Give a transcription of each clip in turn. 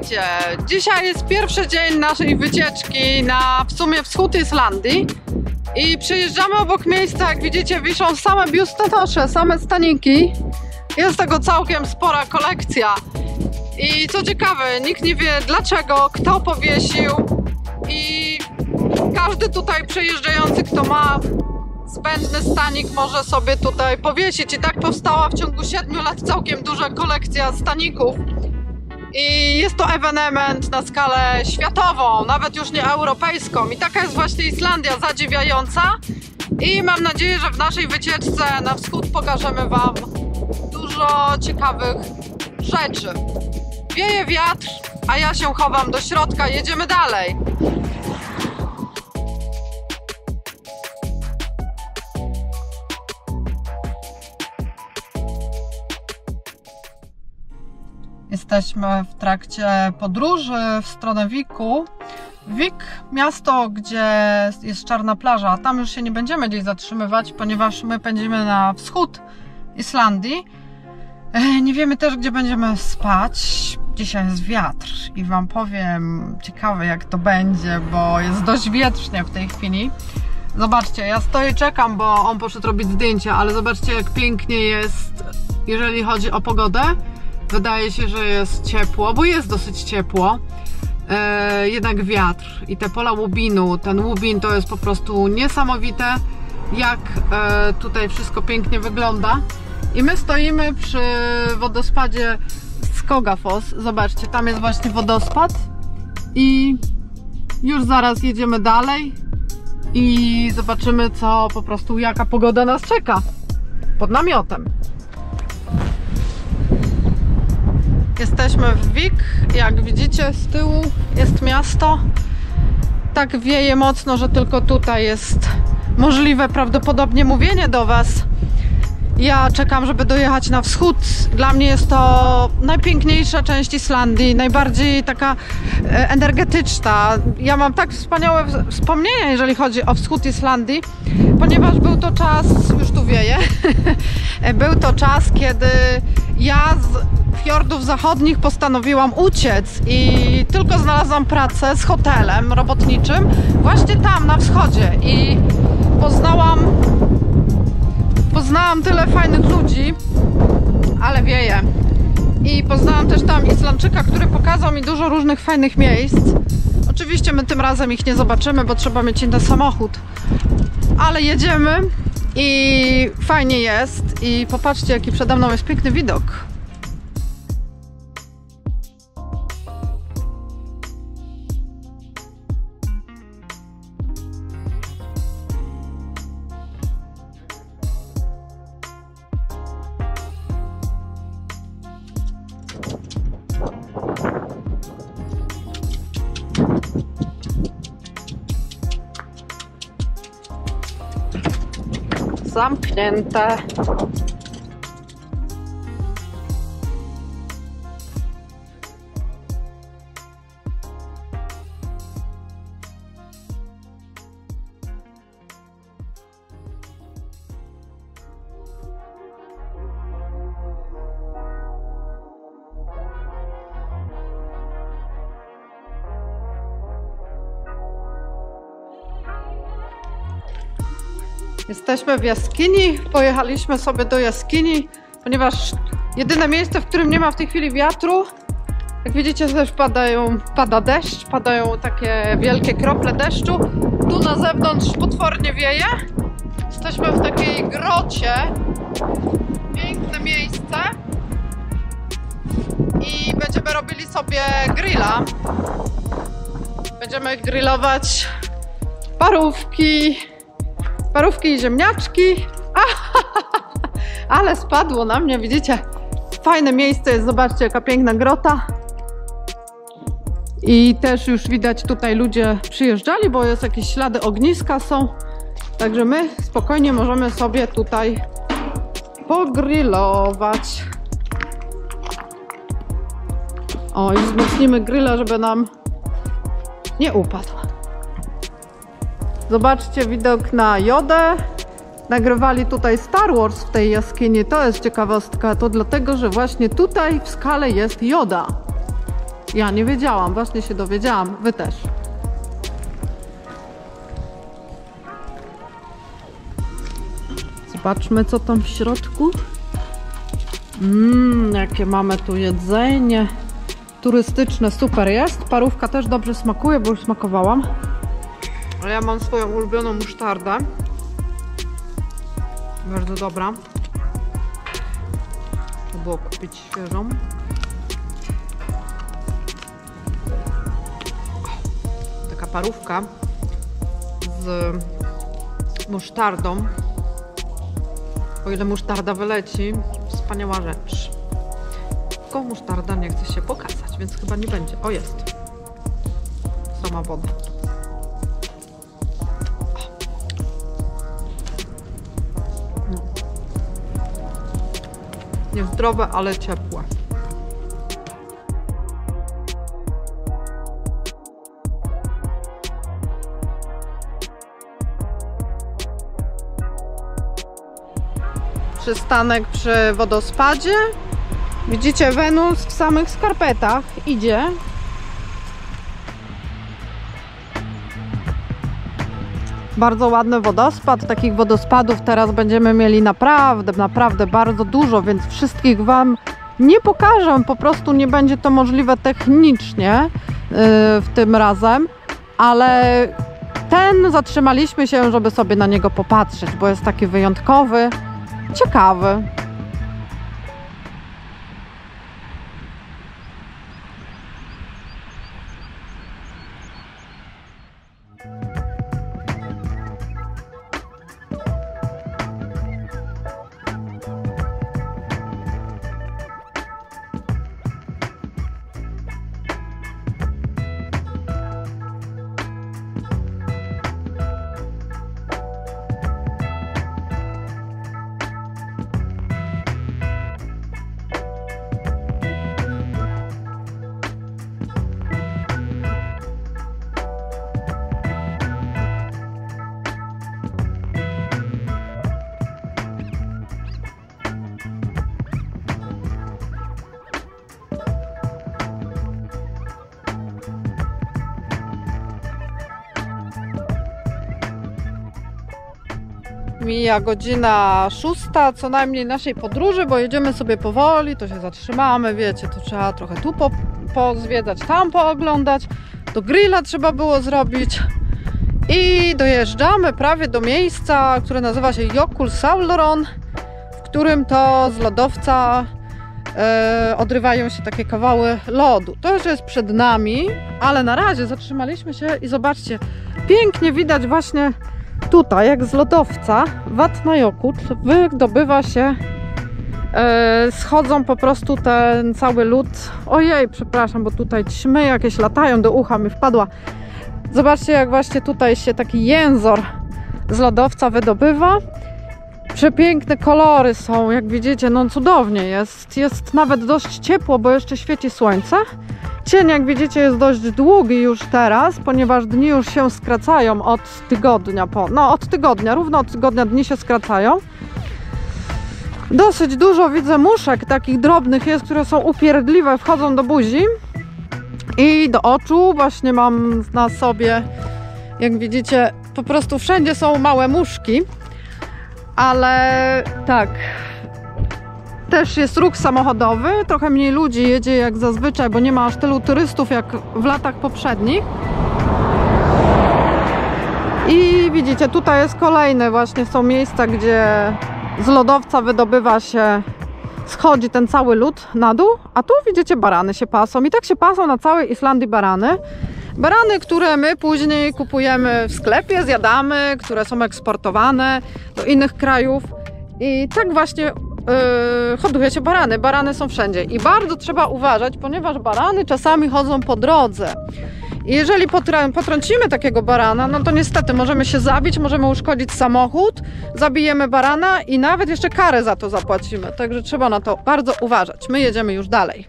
Słuchajcie, dzisiaj jest pierwszy dzień naszej wycieczki na w sumie wschód Islandii i przyjeżdżamy obok miejsca, jak widzicie wiszą same biustonosze, same staniki. Jest tego całkiem spora kolekcja. I co ciekawe, nikt nie wie dlaczego, kto powiesił i każdy tutaj przejeżdżający, kto ma zbędny stanik może sobie tutaj powiesić i tak powstała w ciągu 7 lat całkiem duża kolekcja staników. I jest to ewenement na skalę światową, nawet już nie europejską. I taka jest właśnie Islandia zadziwiająca. I mam nadzieję, że w naszej wycieczce na wschód pokażemy Wam dużo ciekawych rzeczy. Wieje wiatr, a ja się chowam do środka. Jedziemy dalej. Jesteśmy w trakcie podróży w stronę Wiku. Wik, miasto, gdzie jest czarna plaża. Tam już się nie będziemy gdzieś zatrzymywać, ponieważ my pędzimy na wschód Islandii. E, Nie wiemy też, gdzie będziemy spać. Dzisiaj jest wiatr i Wam powiem ciekawe, jak to będzie, bo jest dość wietrznie w tej chwili. Zobaczcie, ja stoję czekam, bo on poszedł robić zdjęcia, ale zobaczcie, jak pięknie jest, jeżeli chodzi o pogodę. Wydaje się, że jest ciepło, bo jest dosyć ciepło. E, jednak wiatr i te pola łubinu, ten łubin to jest po prostu niesamowite, jak e, tutaj wszystko pięknie wygląda. I my stoimy przy wodospadzie Skogafos. Zobaczcie, tam jest właśnie wodospad i już zaraz jedziemy dalej i zobaczymy, co po prostu, jaka pogoda nas czeka pod namiotem. Jesteśmy w Wik. Jak widzicie z tyłu jest miasto. Tak wieje mocno, że tylko tutaj jest możliwe prawdopodobnie mówienie do Was. Ja czekam, żeby dojechać na wschód. Dla mnie jest to najpiękniejsza część Islandii, najbardziej taka e, energetyczna. Ja mam tak wspaniałe wspomnienia, jeżeli chodzi o wschód Islandii, ponieważ był to czas, już tu wieje, był to czas, kiedy ja z fiordów zachodnich postanowiłam uciec i tylko znalazłam pracę z hotelem robotniczym właśnie tam na wschodzie i poznałam poznałam tyle fajnych ludzi, ale wieje. I poznałam też tam Islandczyka, który pokazał mi dużo różnych fajnych miejsc. Oczywiście my tym razem ich nie zobaczymy, bo trzeba mieć inny samochód. Ale jedziemy i fajnie jest. I popatrzcie, jaki przede mną jest piękny widok. Zamknięte. Jesteśmy w jaskini, pojechaliśmy sobie do jaskini, ponieważ jedyne miejsce, w którym nie ma w tej chwili wiatru, jak widzicie też padają, pada deszcz, padają takie wielkie krople deszczu. Tu na zewnątrz potwornie wieje. Jesteśmy w takiej grocie. Piękne miejsce. I będziemy robili sobie grilla. Będziemy grillować parówki, parówki i ziemniaczki. Ale spadło na mnie, widzicie? Fajne miejsce jest, zobaczcie jaka piękna grota. I też już widać tutaj ludzie przyjeżdżali, bo jest jakieś ślady ogniska są. Także my spokojnie możemy sobie tutaj pogrillować. O, i wzmocnimy grilla, żeby nam nie upadł. Zobaczcie widok na Jodę. Nagrywali tutaj Star Wars w tej jaskini. To jest ciekawostka. To dlatego, że właśnie tutaj w skale jest Joda. Ja nie wiedziałam, właśnie się dowiedziałam. Wy też. Zobaczmy, co tam w środku. Mmm, jakie mamy tu jedzenie. Turystyczne, super jest. Parówka też dobrze smakuje, bo już smakowałam. Ja mam swoją ulubioną musztardę. Bardzo dobra. Trzeba było kupić świeżą. Taka parówka z musztardą. O ile musztarda wyleci, wspaniała rzecz. Tylko musztarda nie chce się pokazać, więc chyba nie będzie. O, jest. Sama woda. Niezdrowe, ale ciepłe. Przystanek przy wodospadzie. Widzicie, Wenus w samych skarpetach idzie. Bardzo ładny wodospad. Takich wodospadów teraz będziemy mieli naprawdę, naprawdę bardzo dużo, więc wszystkich Wam nie pokażę. Po prostu nie będzie to możliwe technicznie yy, w tym razem, ale ten zatrzymaliśmy się, żeby sobie na niego popatrzeć, bo jest taki wyjątkowy, ciekawy. Mija godzina szósta, co najmniej naszej podróży, bo jedziemy sobie powoli, to się zatrzymamy, wiecie, to trzeba trochę tu po, pozwiedzać, tam pooglądać, do grilla trzeba było zrobić i dojeżdżamy prawie do miejsca, które nazywa się Jokul Sauloron, w którym to z lodowca e, odrywają się takie kawały lodu. To już jest przed nami, ale na razie zatrzymaliśmy się i zobaczcie, pięknie widać właśnie tutaj, jak z lodowca, wat na Jokut wydobywa się, e, schodzą po prostu ten cały lód. Ojej, przepraszam, bo tutaj ćmy jakieś latają, do ucha mi wpadła. Zobaczcie, jak właśnie tutaj się taki jęzor z lodowca wydobywa. Przepiękne kolory są, jak widzicie, no cudownie jest. Jest nawet dość ciepło, bo jeszcze świeci słońce. Cień, jak widzicie, jest dość długi już teraz, ponieważ dni już się skracają od tygodnia. Po, no, od tygodnia, równo od tygodnia dni się skracają. Dosyć dużo widzę muszek takich drobnych jest, które są upierdliwe, wchodzą do buzi i do oczu. Właśnie mam na sobie, jak widzicie, po prostu wszędzie są małe muszki, ale tak, też jest ruch samochodowy, trochę mniej ludzi jedzie jak zazwyczaj, bo nie ma aż tylu turystów jak w latach poprzednich. I widzicie, tutaj jest kolejne właśnie są miejsca, gdzie z lodowca wydobywa się, schodzi ten cały lód na dół, a tu widzicie barany się pasą i tak się pasą na całej Islandii barany. Barany, które my później kupujemy w sklepie, zjadamy, które są eksportowane do innych krajów. I tak właśnie yy, hoduje się barany. Barany są wszędzie i bardzo trzeba uważać, ponieważ barany czasami chodzą po drodze. I jeżeli potrą- potrącimy takiego barana, no to niestety możemy się zabić, możemy uszkodzić samochód, zabijemy barana i nawet jeszcze karę za to zapłacimy. Także trzeba na to bardzo uważać. My jedziemy już dalej.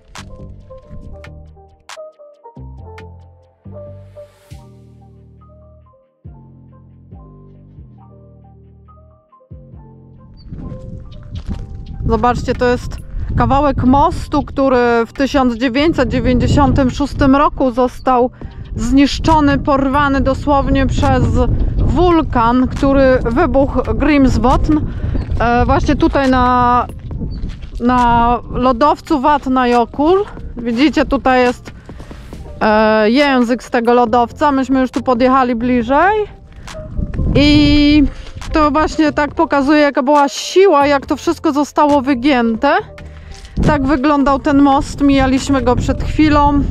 Zobaczcie, to jest kawałek mostu, który w 1996 roku został zniszczony, porwany dosłownie przez wulkan, który wybuchł Grimsvotn. E, właśnie tutaj na, na lodowcu Vatnajökull. Widzicie, tutaj jest e, język z tego lodowca. Myśmy już tu podjechali bliżej. I to właśnie tak pokazuje, jaka była siła, jak to wszystko zostało wygięte. Tak wyglądał ten most. Mijaliśmy go przed chwilą.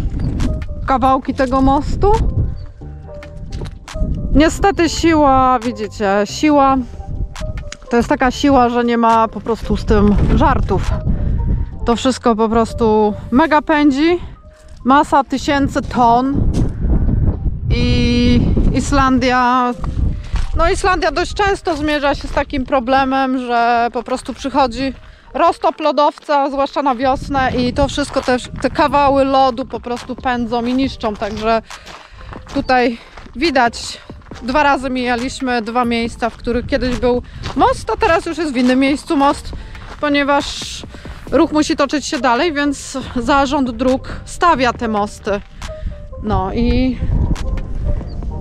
Kawałki tego mostu. Niestety siła, widzicie, siła to jest taka siła, że nie ma po prostu z tym żartów. To wszystko po prostu mega pędzi. Masa tysięcy ton. I Islandia no Islandia dość często zmierza się z takim problemem, że po prostu przychodzi roztop lodowca, zwłaszcza na wiosnę i to wszystko też, te kawały lodu po prostu pędzą i niszczą, także tutaj widać dwa razy mijaliśmy dwa miejsca, w których kiedyś był most, a teraz już jest w innym miejscu most, ponieważ ruch musi toczyć się dalej, więc zarząd dróg stawia te mosty. No i,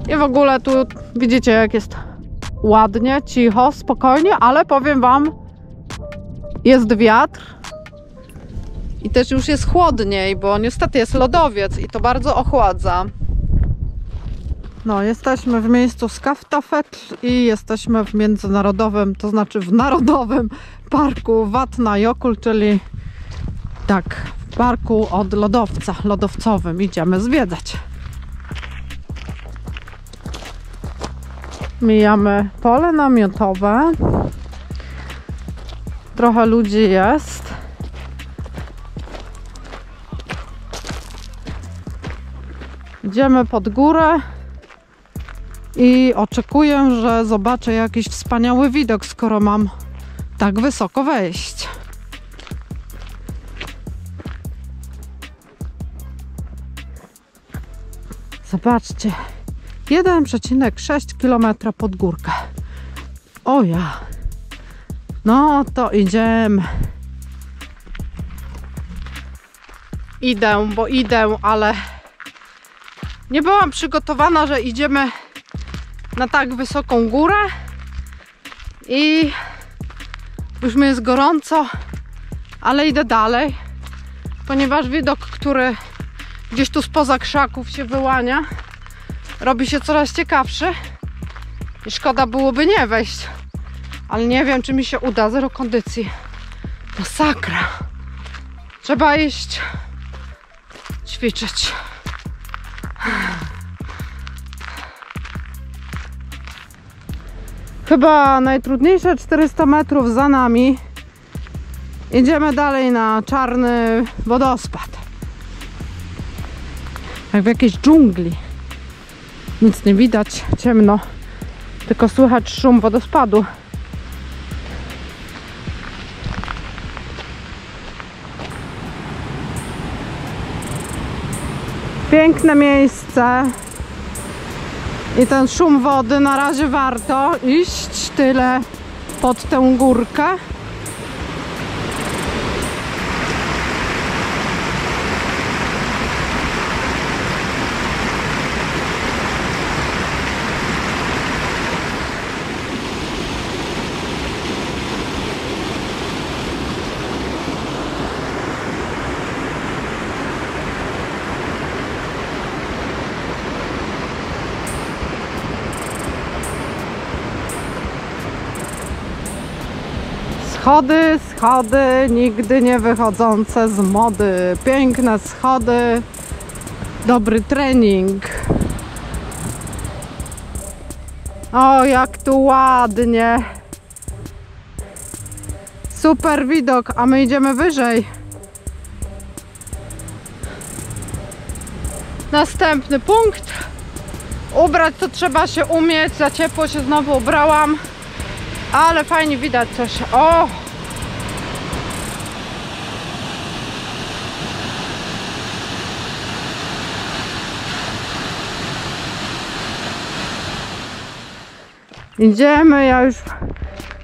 i w ogóle tu widzicie jak jest ładnie, cicho, spokojnie, ale powiem Wam, jest wiatr i też już jest chłodniej, bo niestety jest lodowiec i to bardzo ochładza. No, jesteśmy w miejscu Skaftafet i jesteśmy w międzynarodowym, to znaczy w Narodowym Parku Vatnajökull, czyli tak, w parku od lodowca, lodowcowym. Idziemy zwiedzać. Mijamy pole namiotowe. Trochę ludzi jest. Idziemy pod górę i oczekuję, że zobaczę jakiś wspaniały widok, skoro mam tak wysoko wejść. Zobaczcie, 1,6 km pod górkę. O ja. No to idziemy. Idę, bo idę, ale nie byłam przygotowana, że idziemy na tak wysoką górę i już mi jest gorąco, ale idę dalej, ponieważ widok, który gdzieś tu spoza krzaków się wyłania, robi się coraz ciekawszy i szkoda byłoby nie wejść, ale nie wiem, czy mi się uda, zero kondycji. Masakra. Trzeba iść ćwiczyć. Chyba najtrudniejsze 400 metrów za nami. Idziemy dalej na czarny wodospad. Jak w jakiejś dżungli. Nic nie widać, ciemno. Tylko słychać szum wodospadu. Piękne miejsce. I ten szum wody na razie warto iść tyle pod tę górkę. Schody, schody, nigdy nie wychodzące z mody. Piękne schody, dobry trening. O, jak tu ładnie. Super widok, a my idziemy wyżej. Następny punkt. Ubrać to trzeba się umieć. Za ciepło się znowu ubrałam. Ale fajnie widać coś. O! Idziemy, ja już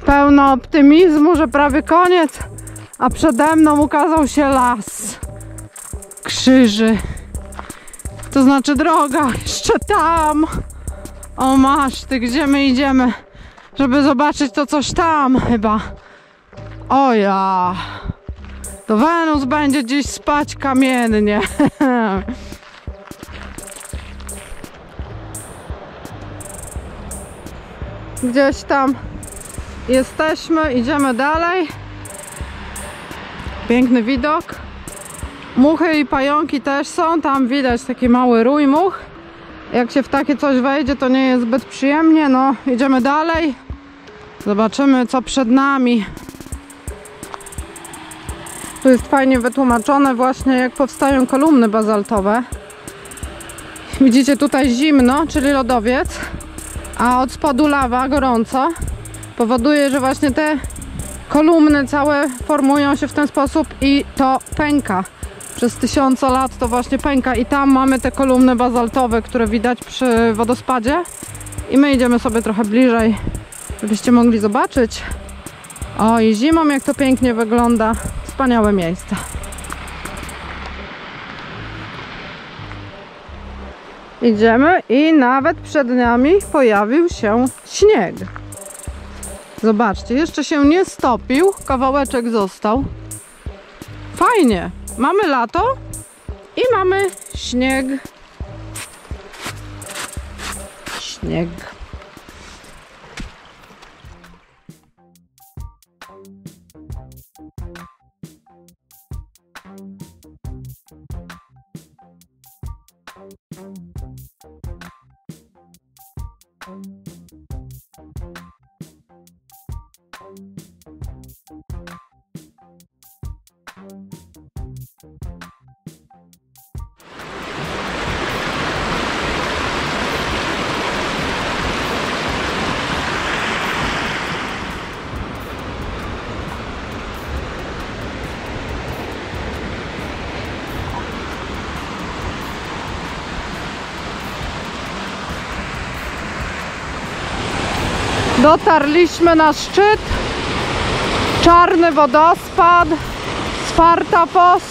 pełno optymizmu, że prawie koniec. a przede mną ukazał się las krzyży. To znaczy droga jeszcze tam. O masz, ty gdzie my idziemy? Żeby zobaczyć to coś tam chyba. O ja. To Wenus będzie gdzieś spać kamiennie. Gdzieś tam jesteśmy, idziemy dalej. Piękny widok. Muchy i pająki też są, tam widać taki mały rój much. Jak się w takie coś wejdzie, to nie jest zbyt przyjemnie. No, idziemy dalej. Zobaczymy, co przed nami. Tu jest fajnie wytłumaczone właśnie, jak powstają kolumny bazaltowe. Widzicie tutaj zimno, czyli lodowiec, a od spodu lawa, gorąco. Powoduje, że właśnie te kolumny całe formują się w ten sposób i to pęka. Przez tysiące lat to właśnie pęka i tam mamy te kolumny bazaltowe, które widać przy wodospadzie. I my idziemy sobie trochę bliżej, żebyście mogli zobaczyć. O, i zimą jak to pięknie wygląda. Wspaniałe miejsce. Idziemy i nawet przed nami pojawił się śnieg. Zobaczcie, jeszcze się nie stopił, kawałeczek został. Fajnie, mamy lato i mamy śnieg. Śnieg. Dotarliśmy na szczyt. Czarny wodospad. Spartapos.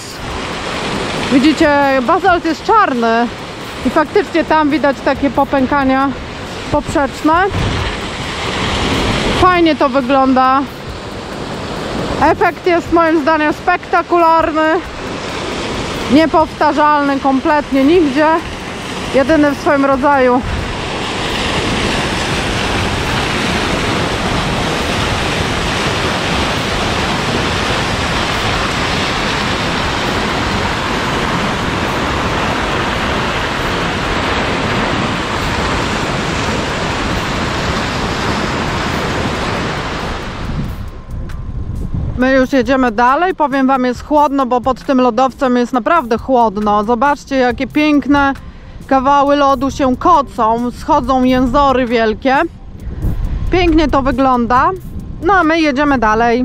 Widzicie, bazalt jest czarny. I faktycznie tam widać takie popękania poprzeczne. Fajnie to wygląda. Efekt jest moim zdaniem spektakularny. Niepowtarzalny kompletnie nigdzie. Jedyny w swoim rodzaju. My już jedziemy dalej. Powiem Wam, jest chłodno, bo pod tym lodowcem jest naprawdę chłodno. Zobaczcie, jakie piękne kawały lodu się kocą. Schodzą jęzory wielkie. Pięknie to wygląda. No a my jedziemy dalej.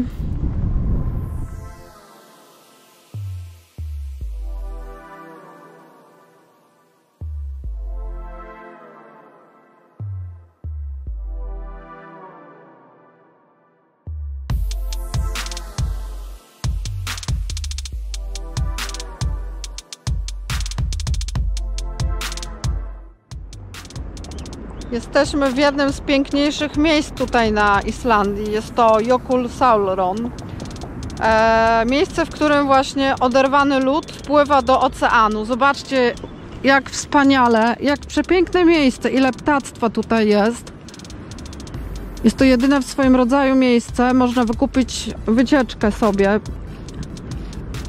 Jesteśmy w jednym z piękniejszych miejsc tutaj na Islandii. Jest to Jökulsárlón. E, miejsce, w którym właśnie oderwany lód wpływa do oceanu. Zobaczcie, jak wspaniale, jak przepiękne miejsce, ile ptactwa tutaj jest. Jest to jedyne w swoim rodzaju miejsce. Można wykupić wycieczkę sobie,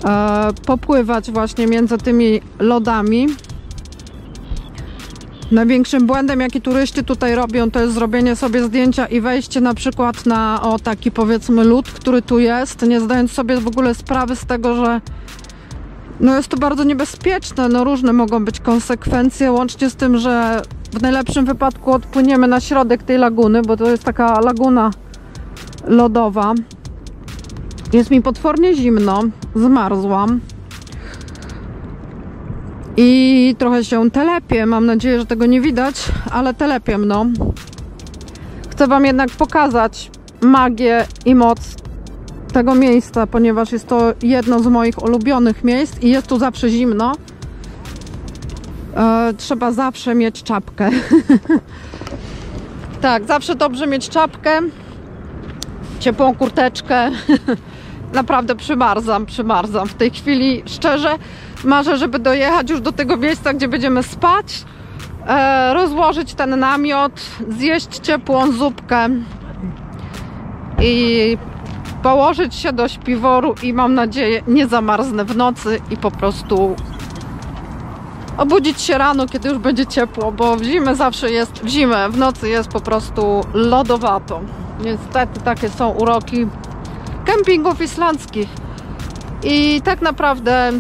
e, popływać właśnie między tymi lodami. Największym błędem, jaki turyści tutaj robią, to jest zrobienie sobie zdjęcia i wejście na przykład na o taki powiedzmy lód, który tu jest, nie zdając sobie w ogóle sprawy z tego, że no jest to bardzo niebezpieczne, no różne mogą być konsekwencje, łącznie z tym, że w najlepszym wypadku odpłyniemy na środek tej laguny, bo to jest taka laguna lodowa. Jest mi potwornie zimno, zmarzłam. I trochę się telepię. Mam nadzieję, że tego nie widać, ale telepię no. Chcę Wam jednak pokazać magię i moc tego miejsca, ponieważ jest to jedno z moich ulubionych miejsc i jest tu zawsze zimno. E, trzeba zawsze mieć czapkę. tak, zawsze dobrze mieć czapkę, ciepłą kurteczkę. Naprawdę przymarzam, przymarzam. W tej chwili szczerze marzę, żeby dojechać już do tego miejsca, gdzie będziemy spać, e, rozłożyć ten namiot, zjeść ciepłą zupkę i położyć się do śpiworu i mam nadzieję nie zamarznę w nocy i po prostu obudzić się rano, kiedy już będzie ciepło, bo w zimę zawsze jest, w zimę, w nocy jest po prostu lodowato. Niestety takie są uroki kempingów islandzkich. I tak naprawdę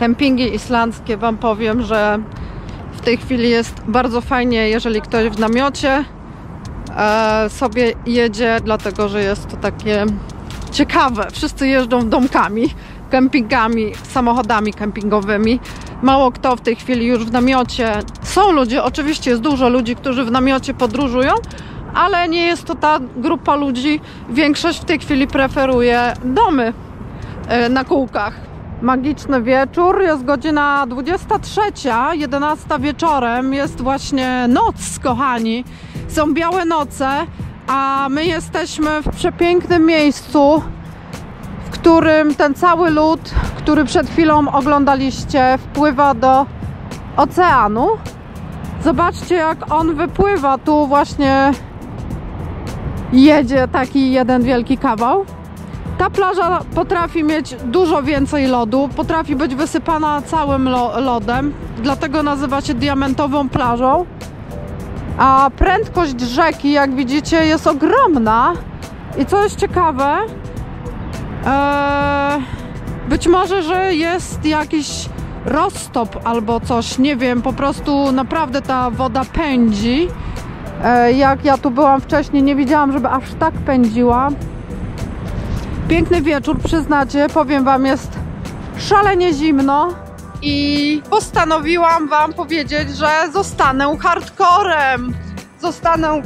kempingi islandzkie Wam powiem, że w tej chwili jest bardzo fajnie, jeżeli ktoś w namiocie e, sobie jedzie, dlatego że jest to takie ciekawe. Wszyscy jeżdżą domkami, kempingami, samochodami kempingowymi. Mało kto w tej chwili już w namiocie. Są ludzie, oczywiście jest dużo ludzi, którzy w namiocie podróżują, ale nie jest to ta grupa ludzi. Większość w tej chwili preferuje domy e, na kółkach. Magiczny wieczór, jest godzina 23, 11 wieczorem, jest właśnie noc, kochani. Są białe noce, a my jesteśmy w przepięknym miejscu, w którym ten cały lód, który przed chwilą oglądaliście, wpływa do oceanu. Zobaczcie, jak on wypływa. Tu właśnie jedzie taki jeden wielki kawał. Ta plaża potrafi mieć dużo więcej lodu, potrafi być wysypana całym lo lodem, dlatego nazywa się diamentową plażą. A prędkość rzeki, jak widzicie, jest ogromna. I co jest ciekawe, ee, być może, że jest jakiś roztop albo coś, nie wiem, po prostu naprawdę ta woda pędzi. E, jak ja tu byłam wcześniej, nie widziałam, żeby aż tak pędziła. Piękny wieczór, przyznacie, powiem Wam, jest szalenie zimno i postanowiłam Wam powiedzieć, że zostanę hardcorem. Zostanę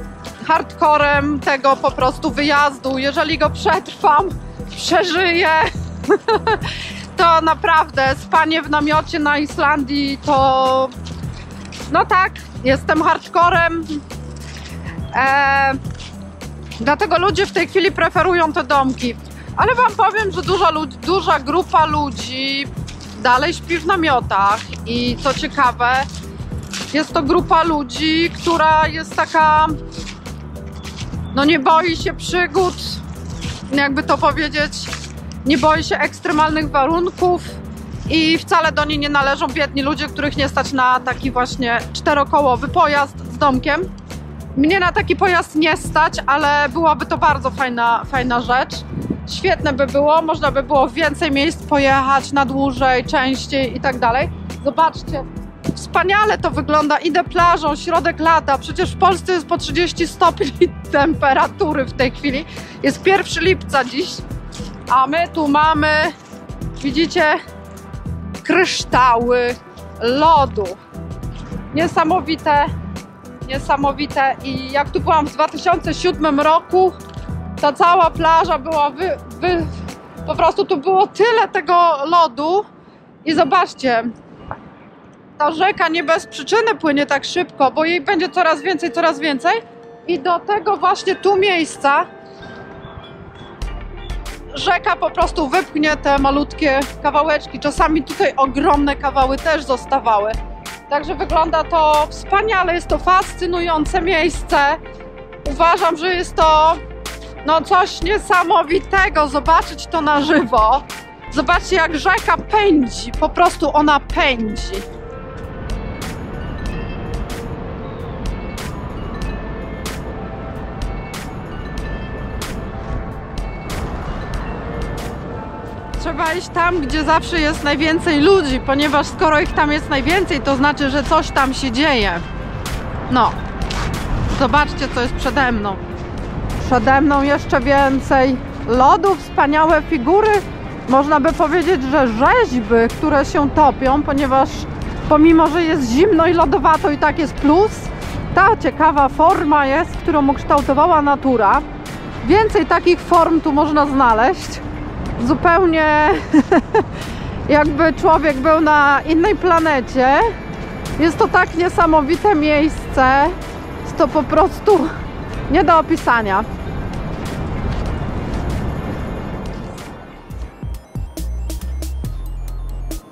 hardcorem tego po prostu wyjazdu. Jeżeli go przetrwam, przeżyję, to naprawdę spanie w namiocie na Islandii to no tak, jestem hardcorem. Eee, dlatego ludzie w tej chwili preferują te domki. Ale wam powiem, że duża, duża grupa ludzi dalej śpi w namiotach i co ciekawe, jest to grupa ludzi, która jest taka, no nie boi się przygód, jakby to powiedzieć, nie boi się ekstremalnych warunków i wcale do niej nie należą biedni ludzie, których nie stać na taki właśnie czterokołowy pojazd z domkiem. Mnie na taki pojazd nie stać, ale byłaby to bardzo fajna, fajna rzecz. Świetne by było, można by było więcej miejsc pojechać na dłużej, częściej i tak dalej. Zobaczcie, wspaniale to wygląda. Idę plażą, środek lata. Przecież w Polsce jest po 30 stopni temperatury w tej chwili. Jest 1 lipca dziś, a my tu mamy, widzicie, kryształy lodu. Niesamowite, niesamowite. I jak tu byłam w 2007 roku, ta cała plaża była wy, wy, po prostu tu było tyle tego lodu i zobaczcie, ta rzeka nie bez przyczyny płynie tak szybko, bo jej będzie coraz więcej, coraz więcej i do tego właśnie tu miejsca rzeka po prostu wypchnie te malutkie kawałeczki. Czasami tutaj ogromne kawały też zostawały. Także wygląda to wspaniale, jest to fascynujące miejsce. Uważam, że jest to no coś niesamowitego, zobaczyć to na żywo. Zobaczcie jak rzeka pędzi, po prostu ona pędzi. Iść tam, gdzie zawsze jest najwięcej ludzi, ponieważ skoro ich tam jest najwięcej, to znaczy, że coś tam się dzieje. No, zobaczcie, co jest przede mną. Przede mną jeszcze więcej lodu, wspaniałe figury. Można by powiedzieć, że rzeźby, które się topią, ponieważ pomimo, że jest zimno i lodowato i tak jest plus, ta ciekawa forma jest, którą ukształtowała natura. Więcej takich form tu można znaleźć. Zupełnie jakby człowiek był na innej planecie. Jest to tak niesamowite miejsce. Jest to po prostu nie do opisania.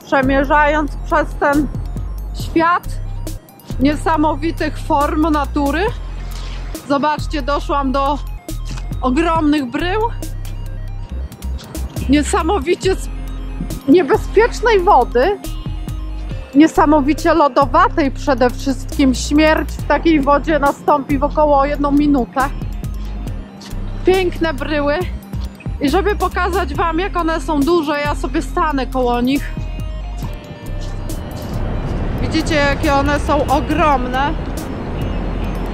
Przemierzając przez ten świat niesamowitych form natury. Zobaczcie, doszłam do ogromnych brył. Niesamowicie niebezpiecznej wody. Niesamowicie lodowatej przede wszystkim. Śmierć w takiej wodzie nastąpi w około jedną minutę. Piękne bryły. I żeby pokazać Wam, jak one są duże, ja sobie stanę koło nich. Widzicie, jakie one są ogromne.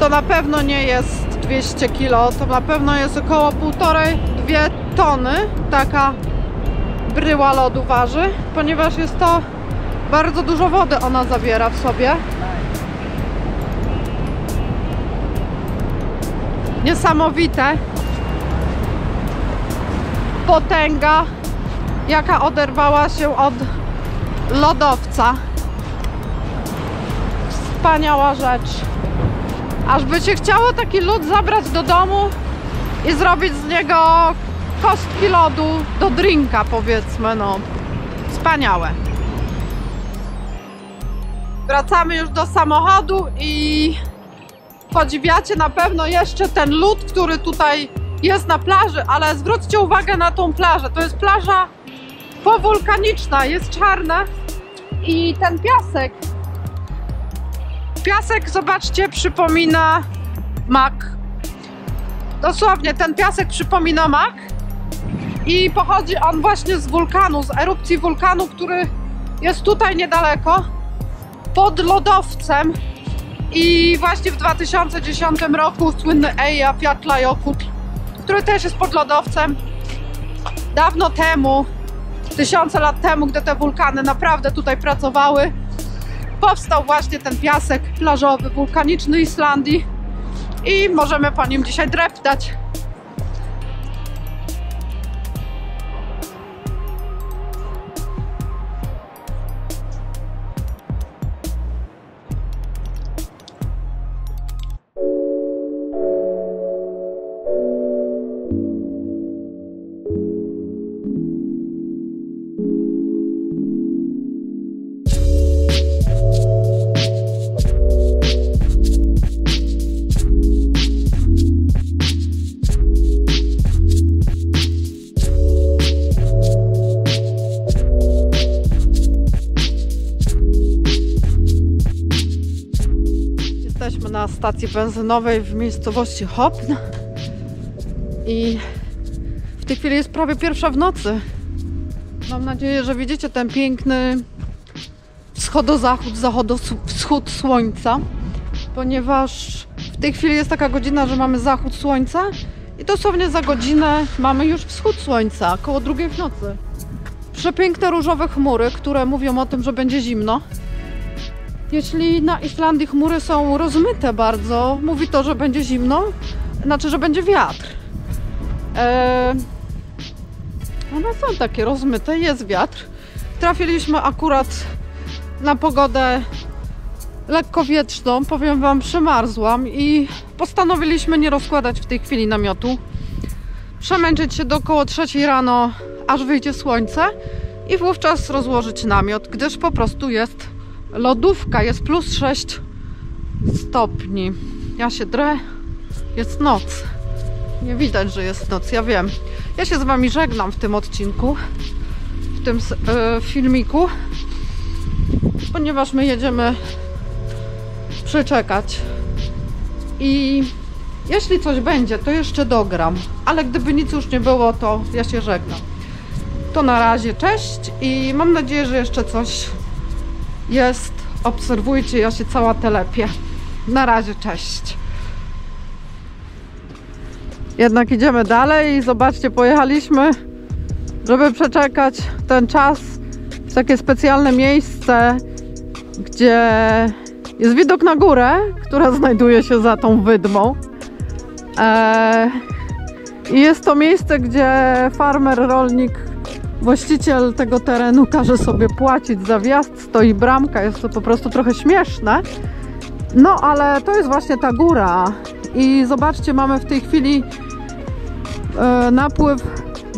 To na pewno nie jest 200 kg, to na pewno jest około 1,5-2 tony. Taka bryła lodu waży, ponieważ jest to bardzo dużo wody ona zawiera w sobie. Niesamowite. Potęga, jaka oderwała się od lodowca. Wspaniała rzecz. Aż by się chciało taki lód zabrać do domu i zrobić z niego kostki lodu do drinka, powiedzmy, no. Wspaniałe. Wracamy już do samochodu i podziwiacie na pewno jeszcze ten lód, który tutaj jest na plaży, ale zwróćcie uwagę na tą plażę. To jest plaża powulkaniczna, jest czarna i ten piasek piasek, zobaczcie, przypomina mak. Dosłownie, ten piasek przypomina mak i pochodzi on właśnie z wulkanu, z erupcji wulkanu, który jest tutaj niedaleko, pod lodowcem. I właśnie w 2010 roku słynny Eja Eyjafjallajökull, który też jest pod lodowcem, dawno temu, tysiące lat temu, gdy te wulkany naprawdę tutaj pracowały, powstał właśnie ten piasek plażowy, wulkaniczny Islandii i możemy po nim dzisiaj dreptać. Benzynowej w miejscowości Hopn i w tej chwili jest prawie pierwsza w nocy. Mam nadzieję, że widzicie ten piękny wschodozachód, zachodowschód słońca, ponieważ w tej chwili jest taka godzina, że mamy zachód słońca i dosłownie za godzinę mamy już wschód słońca, około drugiej w nocy. Przepiękne różowe chmury, które mówią o tym, że będzie zimno. Jeśli na Islandii chmury są rozmyte bardzo, mówi to, że będzie zimno, znaczy, że będzie wiatr. Eee, one są takie rozmyte, jest wiatr. Trafiliśmy akurat na pogodę lekko wietrzną, powiem Wam, przemarzłam i postanowiliśmy nie rozkładać w tej chwili namiotu. Przemęczyć się do około trzeciej rano, aż wyjdzie słońce i wówczas rozłożyć namiot, gdyż po prostu jest lodówka, jest plus 6 stopni. Ja się drę, jest noc. Nie widać, że jest noc, ja wiem. Ja się z Wami żegnam w tym odcinku, w tym e, filmiku, ponieważ my jedziemy przeczekać. I jeśli coś będzie, to jeszcze dogram, ale gdyby nic już nie było, to ja się żegnam. To na razie, cześć i mam nadzieję, że jeszcze coś jest. Obserwujcie, ja się cała telepię. Na razie, cześć. Jednak idziemy dalej i zobaczcie, pojechaliśmy, żeby przeczekać ten czas w takie specjalne miejsce, gdzie jest widok na górę, która znajduje się za tą wydmą. Eee, I jest to miejsce, gdzie farmer, rolnik, właściciel tego terenu każe sobie płacić za wjazd, stoi bramka, jest to po prostu trochę śmieszne. No, ale to jest właśnie ta góra. I zobaczcie, mamy w tej chwili e, napływ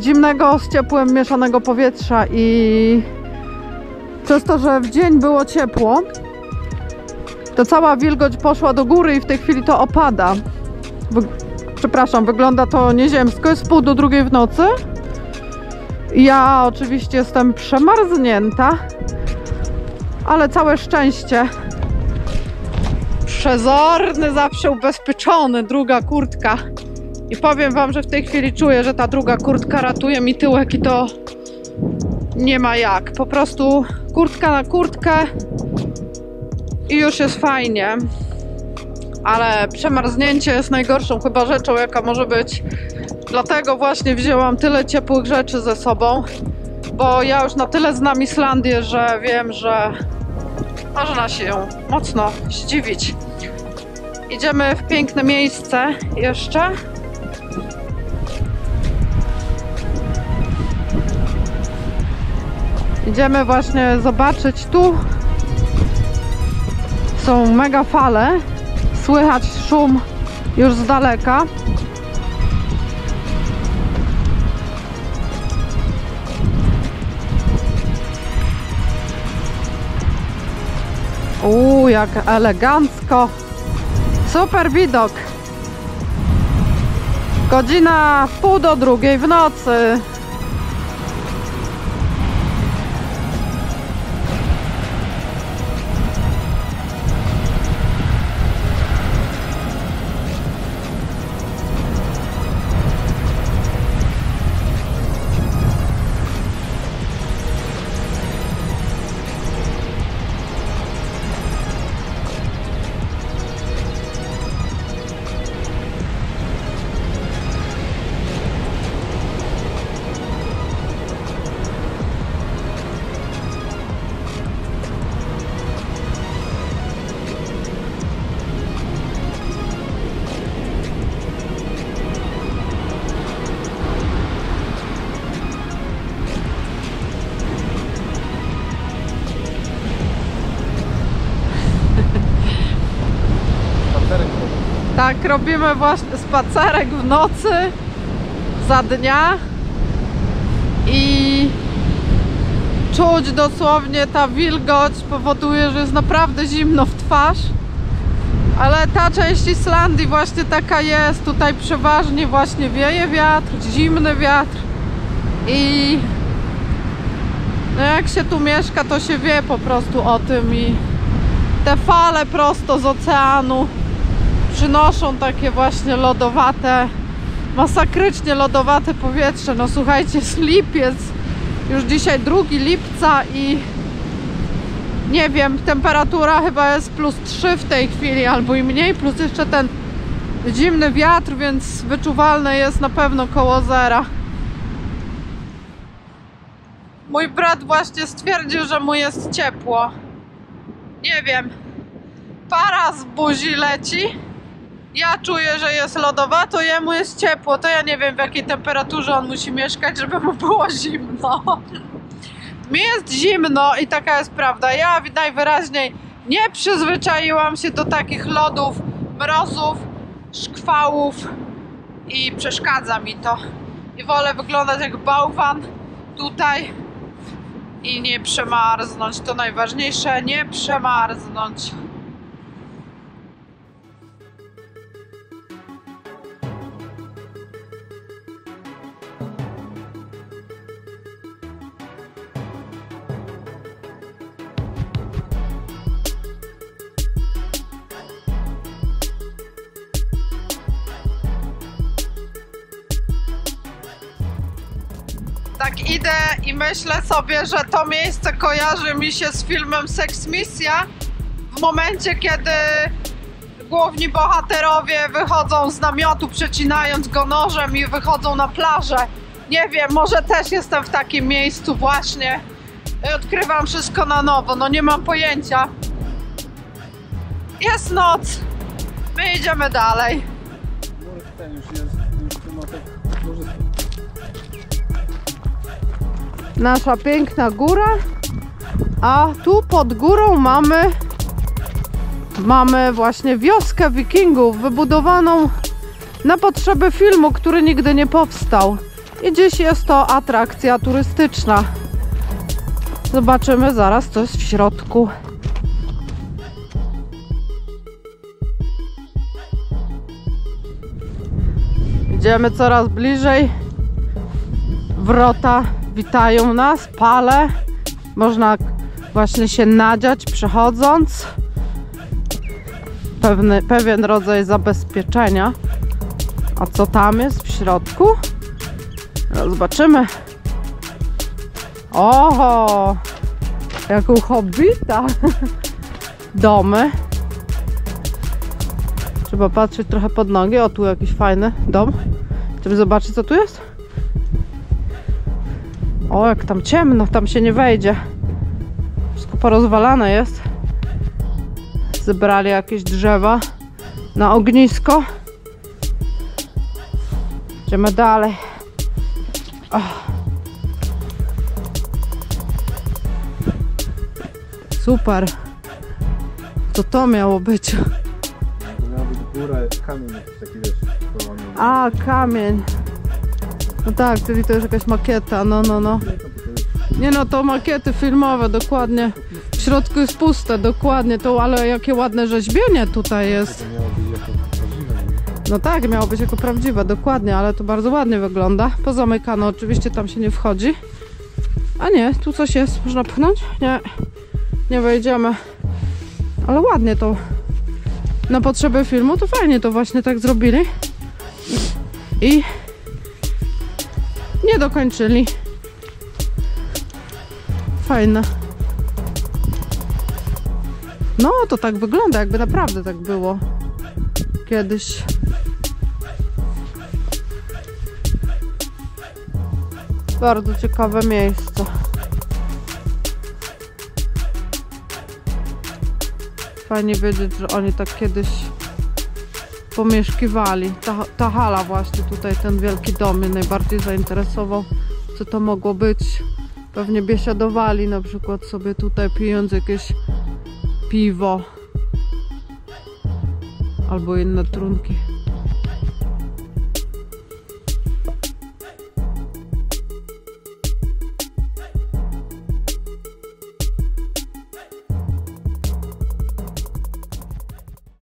zimnego z ciepłem mieszanego powietrza i przez to, że w dzień było ciepło, to cała wilgoć poszła do góry i w tej chwili to opada. Wy... Przepraszam, wygląda to nieziemsko. Jest pół do drugiej w nocy. Ja oczywiście jestem przemarznięta, ale całe szczęście. Przezorny, zawsze ubezpieczony, druga kurtka. I powiem wam, że w tej chwili czuję, że ta druga kurtka ratuje mi tyłek i to nie ma jak. Po prostu kurtka na kurtkę i już jest fajnie. Ale przemarznięcie jest najgorszą chyba rzeczą, jaka może być. Dlatego właśnie wzięłam tyle ciepłych rzeczy ze sobą, bo ja już na tyle znam Islandię, że wiem, że można się mocno zdziwić. Idziemy w piękne miejsce jeszcze. Idziemy właśnie zobaczyć tu. Są mega fale. Słychać szum już z daleka. Jak elegancko. Super widok. Godzina pół do drugiej w nocy. Tak, robimy właśnie spacerek w nocy za dnia i czuć dosłownie ta wilgoć powoduje, że jest naprawdę zimno w twarz. Ale ta część Islandii właśnie taka jest. Tutaj przeważnie właśnie wieje wiatr, zimny wiatr i no jak się tu mieszka, to się wie po prostu o tym i te fale prosto z oceanu przynoszą takie właśnie lodowate, masakrycznie lodowate powietrze. No słuchajcie, jest lipiec, już dzisiaj 2 lipca i nie wiem, temperatura chyba jest plus 3 w tej chwili albo i mniej, plus jeszcze ten zimny wiatr, więc wyczuwalne jest na pewno koło zera. Mój brat właśnie stwierdził, że mu jest ciepło. Nie wiem. Para z buzi leci. Ja czuję, że jest lodowato, jemu jest ciepło. To ja nie wiem w jakiej temperaturze on musi mieszkać, żeby mu było zimno. Mi jest zimno i taka jest prawda. Ja najwyraźniej nie przyzwyczaiłam się do takich lodów, mrozów, szkwałów i przeszkadza mi to. I wolę wyglądać jak bałwan tutaj i nie przemarznąć. To najważniejsze, nie przemarznąć. Tak idę i myślę sobie, że to miejsce kojarzy mi się z filmem Sex Misja. W momencie, kiedy główni bohaterowie wychodzą z namiotu, przecinając go nożem i wychodzą na plażę. Nie wiem, może też jestem w takim miejscu właśnie. I odkrywam wszystko na nowo, no nie mam pojęcia. Jest noc. My idziemy dalej. Ten już jest, Nasza piękna góra. A tu pod górą mamy mamy właśnie wioskę wikingów wybudowaną na potrzeby filmu, który nigdy nie powstał. I dziś jest to atrakcja turystyczna. Zobaczymy zaraz, co jest w środku. Idziemy coraz bliżej. Wrota witają nas, pale. Można właśnie się nadziać przechodząc. Pewny, pewien rodzaj zabezpieczenia. A co tam jest w środku? Zobaczymy. Oho! Jak u hobbita. Domy. Trzeba patrzeć trochę pod nogi. O, tu jakiś fajny dom. Chcemy zobaczyć, co tu jest? O, jak tam ciemno, tam się nie wejdzie. Wszystko porozwalane jest. Zebrali jakieś drzewa na ognisko. Idziemy dalej. O. Super. To to miało być. To miała być góra, kamień taki wiesz. A, kamień. No tak, czyli to jest jakaś makieta, no, no, no. Nie no, to makiety filmowe, dokładnie. W środku jest puste, dokładnie. To, ale jakie ładne rzeźbienie tutaj jest. No tak, miało być jako prawdziwe, dokładnie, ale to bardzo ładnie wygląda. Pozamykano, oczywiście tam się nie wchodzi. A nie, tu coś jest, można pchnąć? Nie, nie wejdziemy. Ale ładnie to. Na potrzeby filmu to fajnie to właśnie tak zrobili. I nie dokończyli. Fajne. No, to tak wygląda, jakby naprawdę tak było kiedyś. Bardzo ciekawe miejsce. Fajnie wiedzieć, że oni tak kiedyś pomieszkiwali. Ta, ta hala właśnie tutaj, ten wielki dom mnie najbardziej zainteresował. Co to mogło być? Pewnie biesiadowali na przykład sobie tutaj pijąc jakieś piwo albo inne trunki.